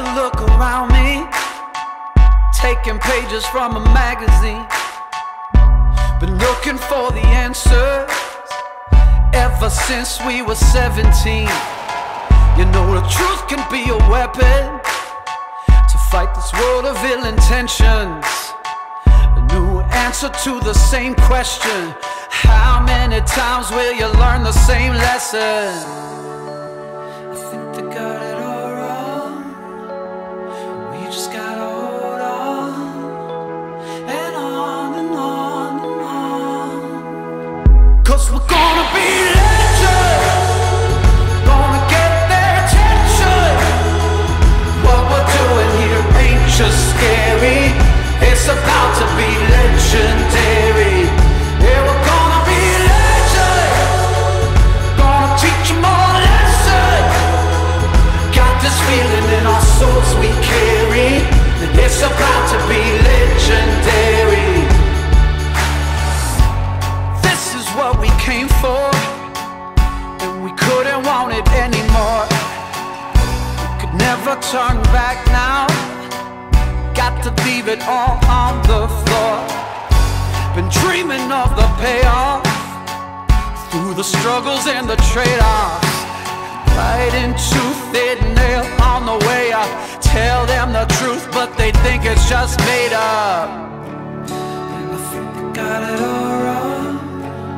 look around me, taking pages from a magazine. Been looking for the answers ever since we were 17. You know, the truth can be a weapon to fight this world of ill intentions. A new answer to the same question How many times will you learn the same lesson? We carry, and it's about to be legendary. This is what we came for, and we couldn't want it anymore. We could never turn back now. Got to leave it all on the floor. Been dreaming of the payoff through the struggles and the trade-offs. Right into thin but they think it's just made up. And I think they got it all wrong.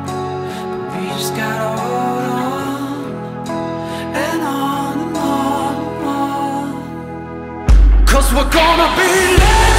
But we just gotta hold on and on and on and on. Cause we're gonna be legends.